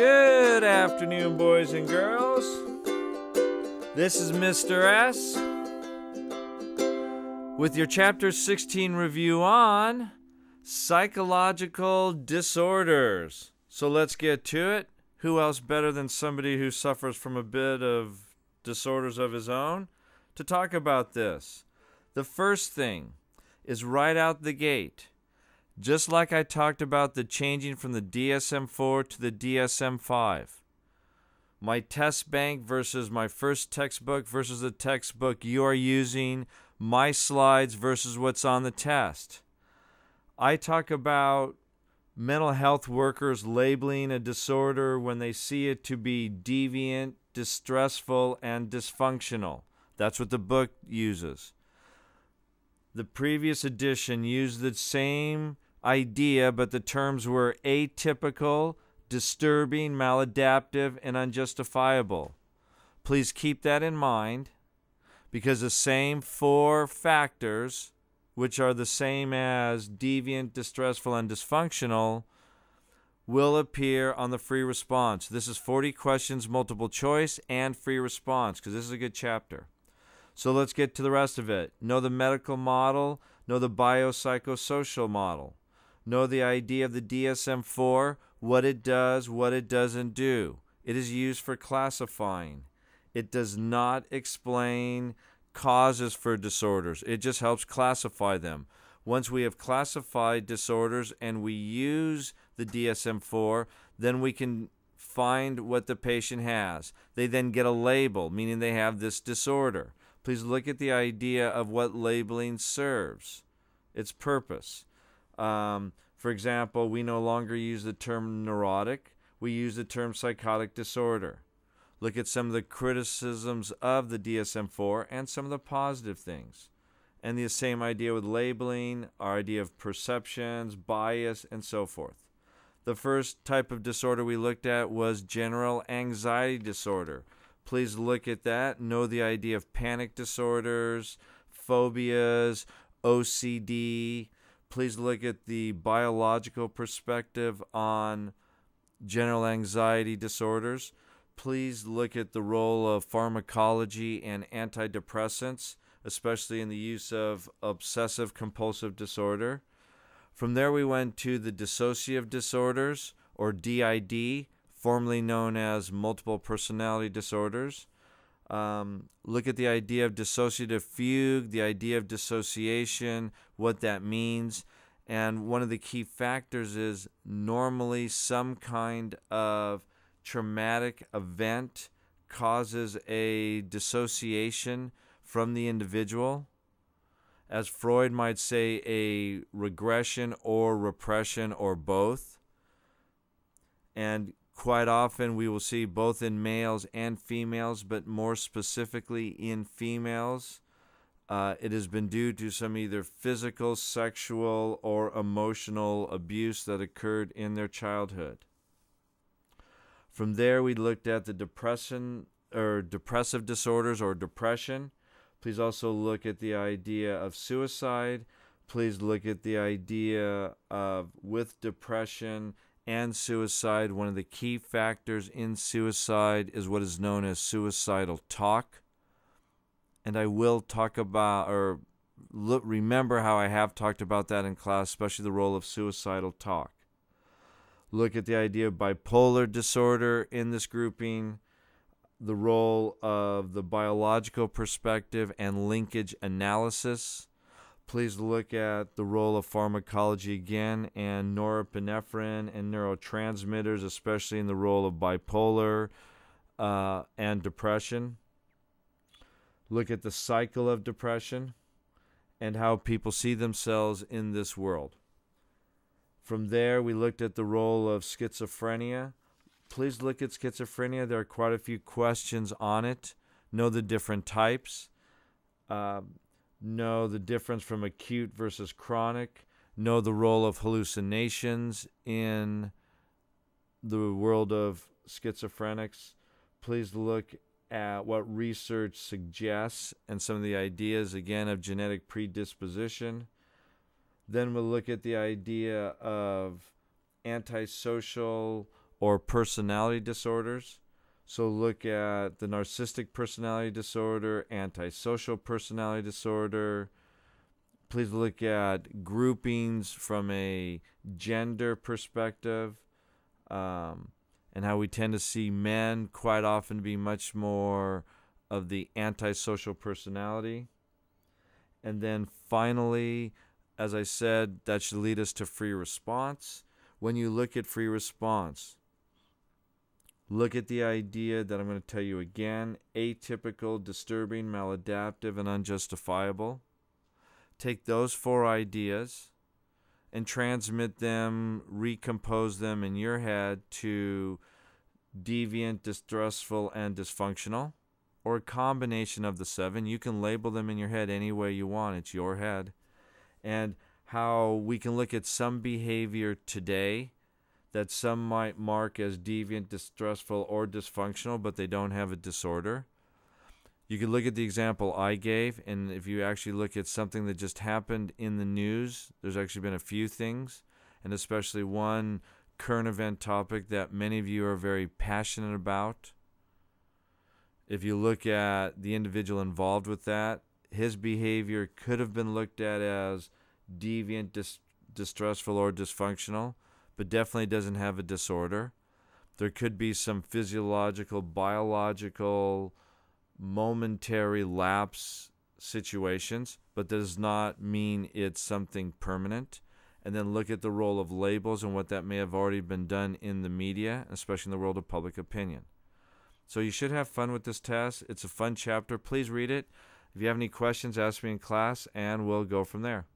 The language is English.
Good afternoon, boys and girls. This is Mr. S with your Chapter 16 review on psychological disorders. So let's get to it. Who else better than somebody who suffers from a bit of disorders of his own to talk about this? The first thing is right out the gate. Just like I talked about the changing from the DSM 4 to the DSM 5. My test bank versus my first textbook versus the textbook you are using, my slides versus what's on the test. I talk about mental health workers labeling a disorder when they see it to be deviant, distressful, and dysfunctional. That's what the book uses. The previous edition used the same idea, but the terms were atypical, disturbing, maladaptive, and unjustifiable. Please keep that in mind because the same four factors, which are the same as deviant, distressful, and dysfunctional, will appear on the free response. This is 40 questions, multiple choice, and free response because this is a good chapter. So let's get to the rest of it. Know the medical model, know the biopsychosocial model, know the idea of the DSM 4, what it does, what it doesn't do. It is used for classifying. It does not explain causes for disorders, it just helps classify them. Once we have classified disorders and we use the DSM 4, then we can find what the patient has. They then get a label, meaning they have this disorder. Please look at the idea of what labeling serves, its purpose. Um, for example, we no longer use the term neurotic, we use the term psychotic disorder. Look at some of the criticisms of the DSM 4 and some of the positive things. And the same idea with labeling, our idea of perceptions, bias, and so forth. The first type of disorder we looked at was general anxiety disorder. Please look at that. Know the idea of panic disorders, phobias, OCD. Please look at the biological perspective on general anxiety disorders. Please look at the role of pharmacology and antidepressants, especially in the use of obsessive compulsive disorder. From there, we went to the dissociative disorders, or DID, formerly known as multiple personality disorders. Um, look at the idea of dissociative fugue, the idea of dissociation, what that means. And one of the key factors is normally some kind of traumatic event causes a dissociation from the individual. As Freud might say, a regression or repression or both. And quite often we will see both in males and females, but more specifically in females. Uh, it has been due to some either physical, sexual, or emotional abuse that occurred in their childhood. From there, we looked at the depression or depressive disorders or depression. Please also look at the idea of suicide. Please look at the idea of with depression and suicide. One of the key factors in suicide is what is known as suicidal talk. And I will talk about or look, remember how I have talked about that in class, especially the role of suicidal talk. Look at the idea of bipolar disorder in this grouping, the role of the biological perspective and linkage analysis Please look at the role of pharmacology again and norepinephrine and neurotransmitters, especially in the role of bipolar uh, and depression. Look at the cycle of depression and how people see themselves in this world. From there, we looked at the role of schizophrenia. Please look at schizophrenia. There are quite a few questions on it. Know the different types. Uh, know the difference from acute versus chronic, know the role of hallucinations in the world of schizophrenics. Please look at what research suggests and some of the ideas, again, of genetic predisposition. Then we'll look at the idea of antisocial or personality disorders. So look at the narcissistic personality disorder, antisocial personality disorder. Please look at groupings from a gender perspective um, and how we tend to see men quite often be much more of the antisocial personality. And then finally, as I said, that should lead us to free response. When you look at free response, look at the idea that I'm going to tell you again atypical, disturbing, maladaptive, and unjustifiable. Take those four ideas and transmit them, recompose them in your head to deviant, distressful, and dysfunctional, or a combination of the seven. You can label them in your head any way you want, it's your head. And how we can look at some behavior today that some might mark as deviant, distressful, or dysfunctional, but they don't have a disorder. You could look at the example I gave, and if you actually look at something that just happened in the news, there's actually been a few things, and especially one current event topic that many of you are very passionate about. If you look at the individual involved with that, his behavior could have been looked at as deviant, dis- distressful, or dysfunctional, but definitely doesn't have a disorder. There could be some physiological, biological, momentary lapse situations, but does not mean it's something permanent. And then look at the role of labels and what that may have already been done in the media, especially in the world of public opinion. So you should have fun with this test. It's a fun chapter. Please read it. If you have any questions, ask me in class, and we'll go from there.